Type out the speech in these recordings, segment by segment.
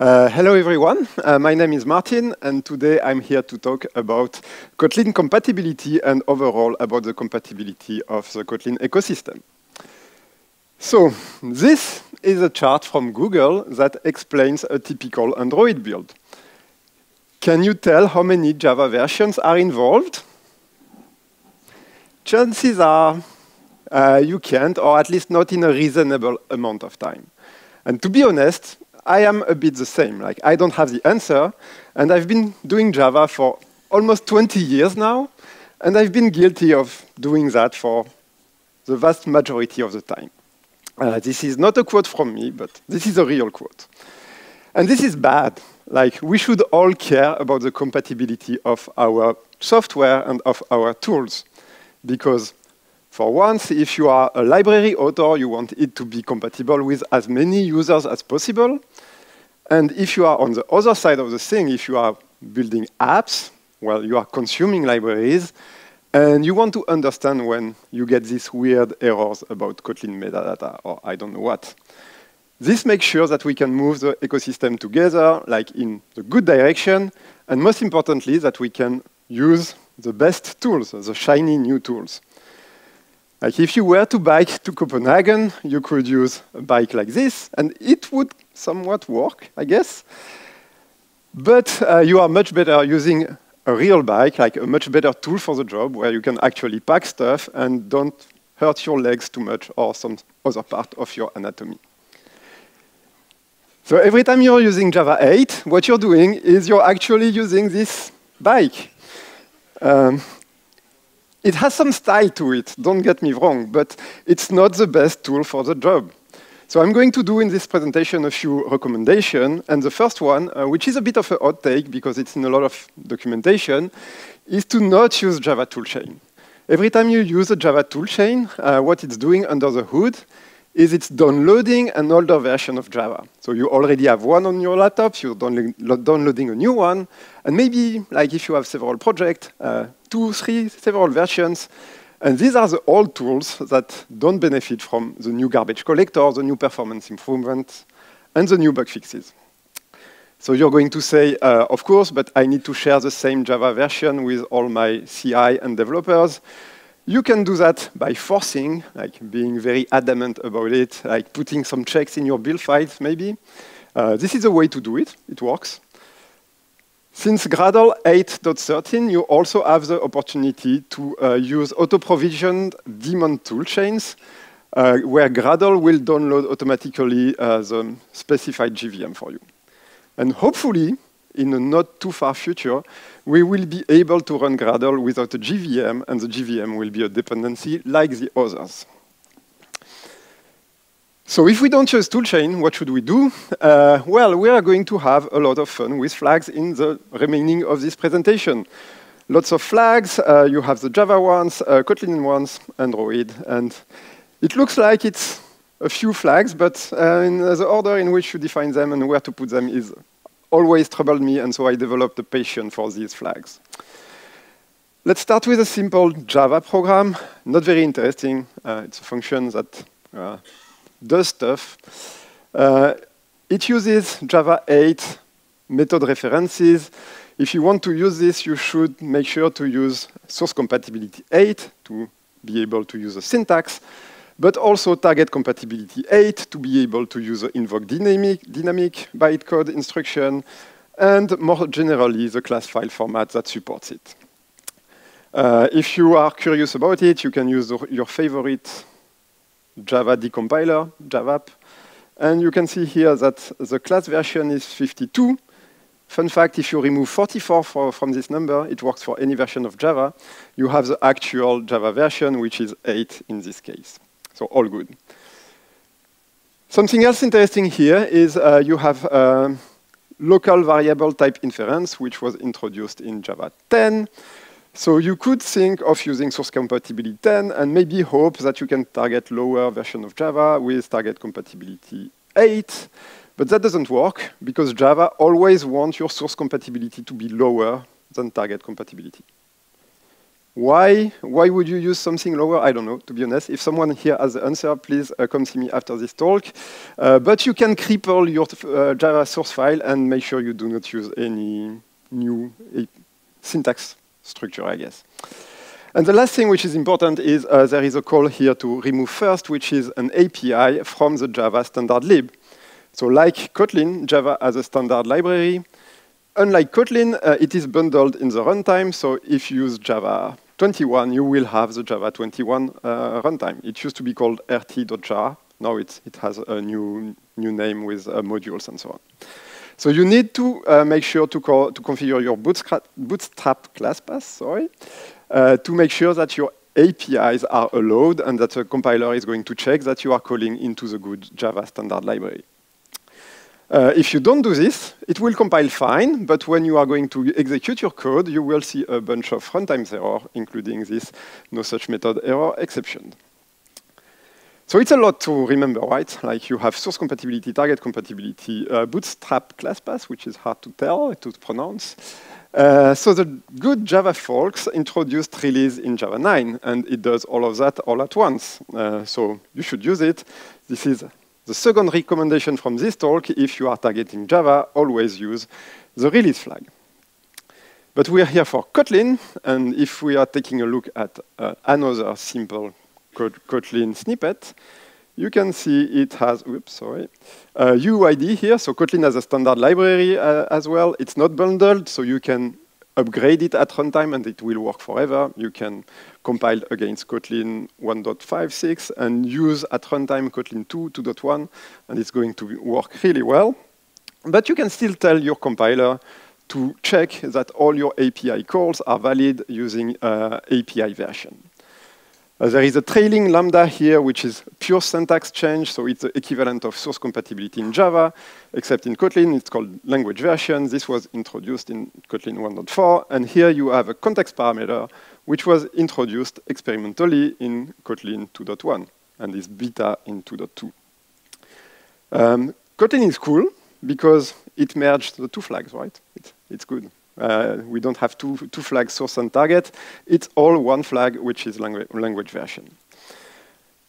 Uh, hello, everyone. Uh, my name is Martin, and today I'm here to talk about Kotlin compatibility and overall about the compatibility of the Kotlin ecosystem. So, this is a chart from Google that explains a typical Android build. Can you tell how many Java versions are involved? Chances are uh, you can't, or at least not in a reasonable amount of time. And to be honest, I am a bit the same. Like, I don't have the answer, and I've been doing Java for almost 20 years now, and I've been guilty of doing that for the vast majority of the time. Uh, this is not a quote from me, but this is a real quote. And this is bad. Like, we should all care about the compatibility of our software and of our tools. Because for once, if you are a library author, you want it to be compatible with as many users as possible. And if you are on the other side of the thing, if you are building apps, well, you are consuming libraries, and you want to understand when you get these weird errors about Kotlin metadata, or I don't know what. This makes sure that we can move the ecosystem together, like in the good direction, and most importantly, that we can use the best tools, the shiny new tools. Like if you were to bike to Copenhagen, you could use a bike like this, and it would somewhat work, I guess. But uh, you are much better using a real bike, like a much better tool for the job, where you can actually pack stuff and don't hurt your legs too much or some other part of your anatomy. So every time you're using Java 8, what you're doing is you're actually using this bike. Um, it has some style to it, don't get me wrong, but it's not the best tool for the job. So I'm going to do in this presentation a few recommendations, and the first one, uh, which is a bit of a hot take because it's in a lot of documentation, is to not use Java toolchain. Every time you use a Java toolchain, uh, what it's doing under the hood is it's downloading an older version of Java. So you already have one on your laptop, you're downloading a new one, and maybe, like if you have several projects, uh, two, three, several versions, and these are the old tools that don't benefit from the new garbage collector, the new performance improvements, and the new bug fixes. So you're going to say, uh, of course, but I need to share the same Java version with all my CI and developers. You can do that by forcing, like being very adamant about it, like putting some checks in your build files, maybe. Uh, this is a way to do it. It works. Since Gradle 8.13, you also have the opportunity to uh, use auto-provisioned daemon toolchains, uh, where Gradle will download automatically uh, the specified JVM for you. And hopefully, in a not too far future, we will be able to run Gradle without a JVM, and the JVM will be a dependency like the others. So if we don't use toolchain, what should we do? Uh, well, we are going to have a lot of fun with flags in the remaining of this presentation. Lots of flags. Uh, you have the Java ones, uh, Kotlin ones, Android. And it looks like it's a few flags, but uh, in the order in which you define them and where to put them is always troubled me, and so I developed a passion for these flags. Let's start with a simple Java program. Not very interesting. Uh, it's a function that uh, does stuff. Uh, it uses Java 8 method references. If you want to use this, you should make sure to use source compatibility 8 to be able to use the syntax, but also target compatibility 8 to be able to use the invoke dynamic, dynamic bytecode instruction, and more generally, the class file format that supports it. Uh, if you are curious about it, you can use your favorite Java decompiler, JavaP. And you can see here that the class version is 52. Fun fact, if you remove 44 for, from this number, it works for any version of Java. You have the actual Java version, which is 8 in this case. So all good. Something else interesting here is uh, you have uh, local variable type inference, which was introduced in Java 10. So you could think of using source compatibility 10 and maybe hope that you can target lower version of Java with target compatibility 8. But that doesn't work because Java always wants your source compatibility to be lower than target compatibility. Why? Why would you use something lower? I don't know, to be honest. If someone here has the answer, please uh, come see me after this talk. Uh, but you can cripple your uh, Java source file and make sure you do not use any new syntax structure, I guess. And the last thing which is important is uh, there is a call here to remove first, which is an API from the Java standard lib. So like Kotlin, Java has a standard library. Unlike Kotlin, uh, it is bundled in the runtime. So if you use Java 21, you will have the Java 21 uh, runtime. It used to be called rt.jar. Now it has a new, new name with uh, modules and so on. So you need to uh, make sure to, to configure your bootstrap, bootstrap class path, sorry, uh, to make sure that your APIs are allowed and that the compiler is going to check that you are calling into the good Java standard library. Uh, if you don't do this, it will compile fine, but when you are going to execute your code, you will see a bunch of runtime errors, including this no such method error exception. So it's a lot to remember, right? Like you have source compatibility, target compatibility, uh, bootstrap class path, which is hard to tell, to pronounce. Uh, so the good Java folks introduced release in Java 9, and it does all of that all at once. Uh, so you should use it. This is the second recommendation from this talk, if you are targeting Java, always use the release flag. But we are here for Kotlin, and if we are taking a look at uh, another simple Kotlin snippet, you can see it has, oops, sorry, uh, UUID here. So Kotlin has a standard library uh, as well. It's not bundled, so you can upgrade it at runtime and it will work forever. You can compile against Kotlin 1.56 and use at runtime Kotlin 2, 2.1, and it's going to work really well. But you can still tell your compiler to check that all your API calls are valid using uh, API version. Uh, there is a trailing lambda here, which is pure syntax change, so it's the equivalent of source compatibility in Java, except in Kotlin, it's called language version. This was introduced in Kotlin 1.4, and here you have a context parameter, which was introduced experimentally in Kotlin 2.1, and is beta in 2.2. Um, Kotlin is cool because it merged the two flags, right? It's, it's good. Uh, we don't have two, two flags, source and target. It's all one flag, which is langu language version.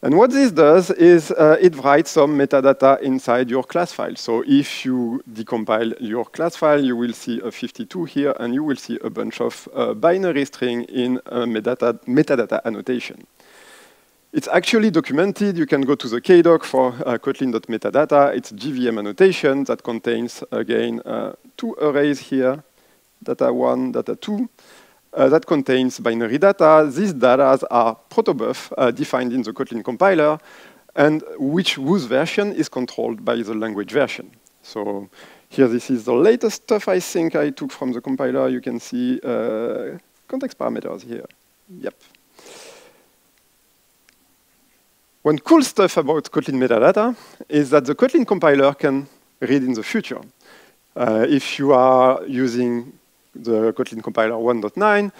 And what this does is uh, it writes some metadata inside your class file. So if you decompile your class file, you will see a 52 here, and you will see a bunch of uh, binary string in metadata, metadata annotation. It's actually documented. You can go to the kdoc for uh, kotlin.metadata. It's JVM annotation that contains, again, uh, two arrays here data 1, data 2, uh, that contains binary data. These data are protobuf uh, defined in the Kotlin compiler, and which whose version is controlled by the language version. So here, this is the latest stuff I think I took from the compiler. You can see uh, context parameters here. Yep. One cool stuff about Kotlin metadata is that the Kotlin compiler can read in the future. Uh, if you are using the Kotlin compiler 1.9,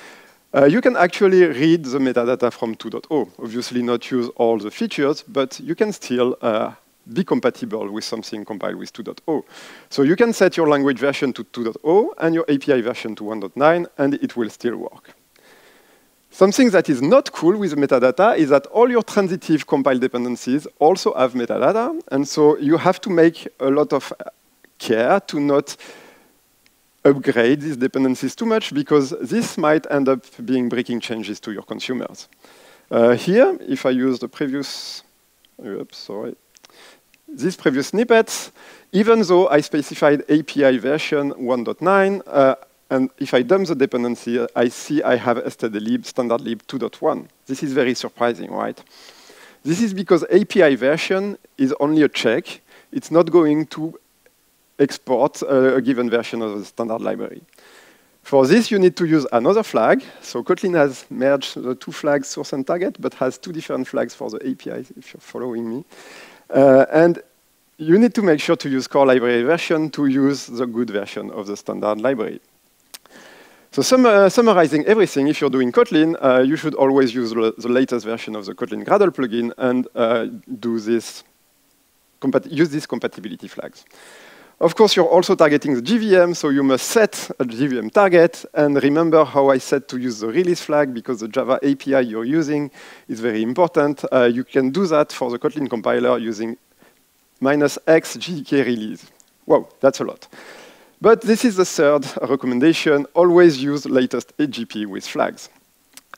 uh, you can actually read the metadata from 2.0. Obviously not use all the features, but you can still uh, be compatible with something compiled with 2.0. So you can set your language version to 2.0 and your API version to 1.9, and it will still work. Something that is not cool with metadata is that all your transitive compile dependencies also have metadata, and so you have to make a lot of care to not upgrade these dependencies too much because this might end up being breaking changes to your consumers. Uh, here, if I use the previous, oops, sorry, these previous snippets, even though I specified API version 1.9, uh, and if I dump the dependency, I see I have stdlib standard lib 2.1. This is very surprising, right? This is because API version is only a check. It's not going to export uh, a given version of the standard library. For this, you need to use another flag. So Kotlin has merged the two flags, source and target, but has two different flags for the API, if you're following me. Uh, and you need to make sure to use core library version to use the good version of the standard library. So sum uh, summarizing everything, if you're doing Kotlin, uh, you should always use the latest version of the Kotlin Gradle plugin and uh, do this use these compatibility flags. Of course, you're also targeting the JVM, so you must set a JVM target. And remember how I said to use the release flag because the Java API you're using is very important. Uh, you can do that for the Kotlin compiler using minus x JDK release. Wow, that's a lot. But this is the third recommendation. Always use latest KGP with flags.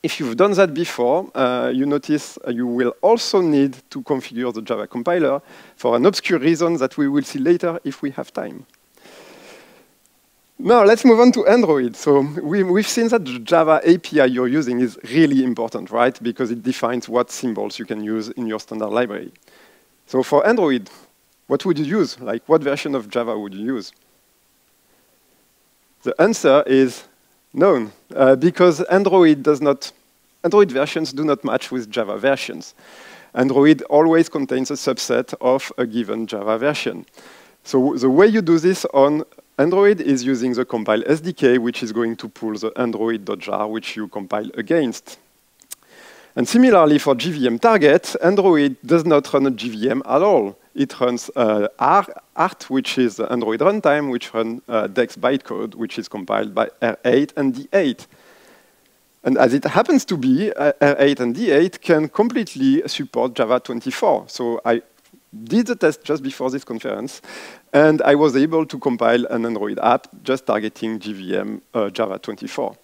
If you've done that before, uh, you notice uh, you will also need to configure the Java compiler for an obscure reason that we will see later if we have time. Now, let's move on to Android. So we, have seen that the Java API you're using is really important, right? Because it defines what symbols you can use in your standard library. So for Android, what would you use? Like, what version of Java would you use? The answer is known uh, because Android does not, Android versions do not match with Java versions. Android always contains a subset of a given Java version. So the way you do this on Android is using the compile SDK, which is going to pull the android.jar, which you compile against. And similarly for JVM target, Android does not run a JVM at all. It runs uh, ART, which is Android runtime, which runs uh, DEX bytecode, which is compiled by R8 and D8. And as it happens to be, uh, R8 and D8 can completely support Java 24. So I did the test just before this conference, and I was able to compile an Android app just targeting JVM uh, Java 24.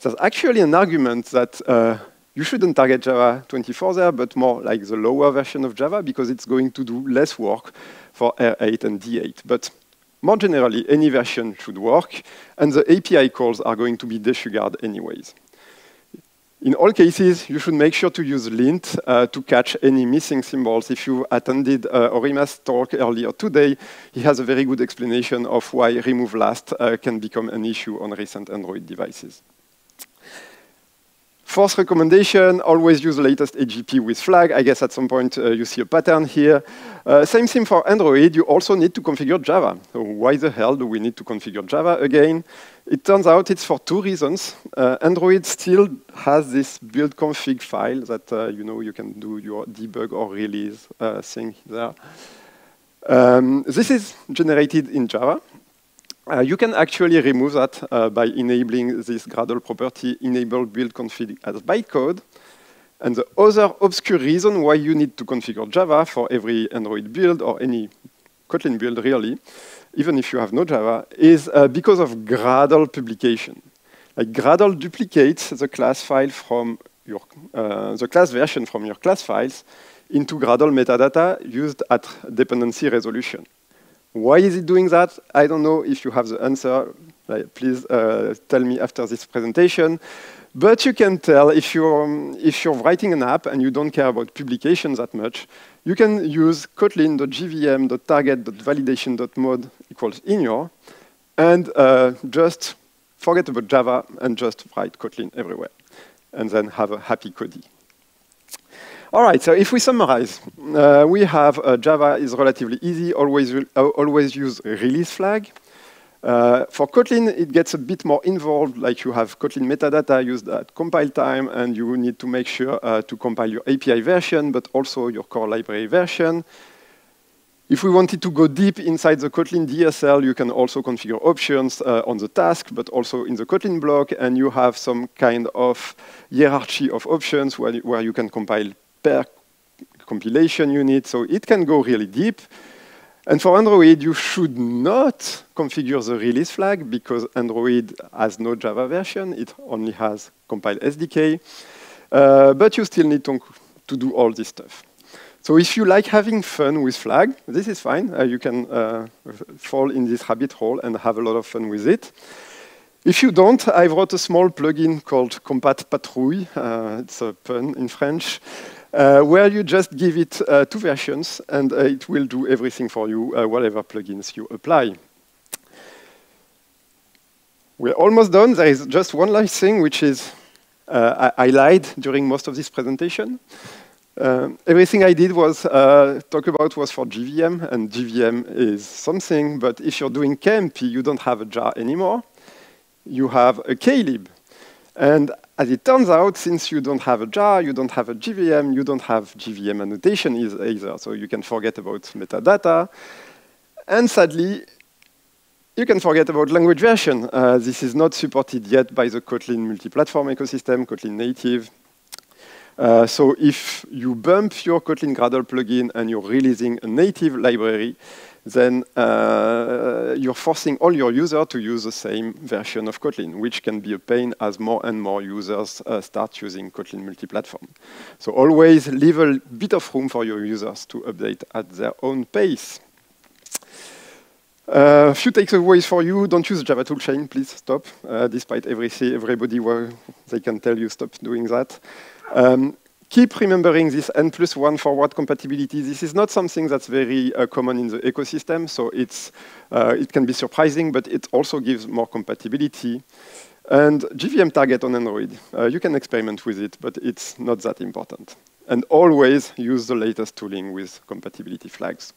There's actually an argument that uh, you shouldn't target Java 24 there, but more like the lower version of Java because it's going to do less work for R8 and D8. But more generally, any version should work, and the API calls are going to be disregarded anyways. In all cases, you should make sure to use lint uh, to catch any missing symbols. If you attended uh, Aurimas' talk earlier today, he has a very good explanation of why remove last uh, can become an issue on recent Android devices. Fourth recommendation, always use the latest AGP with flag. I guess at some point uh, you see a pattern here. Uh, same thing for Android, you also need to configure Java. So why the hell do we need to configure Java again? It turns out it's for two reasons. Uh, Android still has this build config file that uh, you know you can do your debug or release uh, thing there. Um, this is generated in Java. Uh, you can actually remove that uh, by enabling this Gradle property enable build config as bytecode. And the other obscure reason why you need to configure Java for every Android build or any Kotlin build really, even if you have no Java, is uh, because of Gradle publication. Like Gradle duplicates the class file from your, uh, the class version from your class files into Gradle metadata used at dependency resolution. Why is it doing that? I don't know if you have the answer. Like, please uh, tell me after this presentation. But you can tell if you're, um, if you're writing an app and you don't care about publication that much, you can use kotlin.jvm.target.validation.mode equals ignore and uh, just forget about Java and just write Kotlin everywhere and then have a happy Cody. All right, so if we summarize, uh, we have uh, Java is relatively easy, always, uh, always use release flag. Uh, for Kotlin, it gets a bit more involved, like you have Kotlin metadata used at compile time, and you need to make sure uh, to compile your API version, but also your core library version. If we wanted to go deep inside the Kotlin DSL, you can also configure options uh, on the task, but also in the Kotlin block, and you have some kind of hierarchy of options where, where you can compile per compilation unit, so it can go really deep. And for Android, you should not configure the release flag because Android has no Java version. It only has compile SDK. Uh, but you still need to, to do all this stuff. So if you like having fun with flag, this is fine. Uh, you can uh, fall in this rabbit hole and have a lot of fun with it. If you don't, I wrote a small plugin called Compat Patrouille. Uh, it's a pun in French uh, where you just give it uh, two versions and uh, it will do everything for you, uh, whatever plugins you apply. We're almost done. There is just one last thing, which is uh, I, I, lied during most of this presentation. Uh, everything I did was talk about was for JVM, and JVM is something, but if you're doing KMP, you don't have a jar anymore. You have a klib. And as it turns out, since you don't have a jar, you don't have a JVM, you don't have JVM annotation either, so you can forget about metadata. And sadly, you can forget about language version. Uh, this is not supported yet by the Kotlin multi-platform ecosystem, Kotlin native. Uh, so if you bump your Kotlin Gradle plugin and you're releasing a native library, then uh, you're forcing all your users to use the same version of Kotlin, which can be a pain as more and more users uh, start using Kotlin multi-platform. So always leave a bit of room for your users to update at their own pace. A uh, few takeaways for you. Don't use Java toolchain, please stop. Uh, despite everything, everybody, well, they can tell you stop doing that. Um, keep remembering this N plus one forward compatibility. This is not something that's very uh, common in the ecosystem, so it's, uh, it can be surprising, but it also gives more compatibility. And JVM target on Android, uh, you can experiment with it, but it's not that important. And always use the latest tooling with compatibility flags.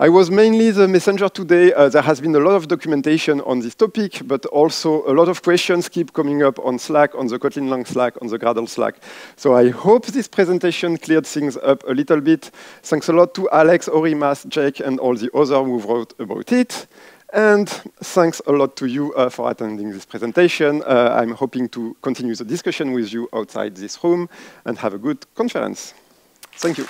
I was mainly the messenger today. Uh, there has been a lot of documentation on this topic, but also a lot of questions keep coming up on Slack, on the Kotlin Lang Slack, on the Gradle Slack. So I hope this presentation cleared things up a little bit. Thanks a lot to Alex, Aurimas, Jake, and all the others who wrote about it. And thanks a lot to you uh, for attending this presentation. Uh, I'm hoping to continue the discussion with you outside this room and have a good conference. Thank you.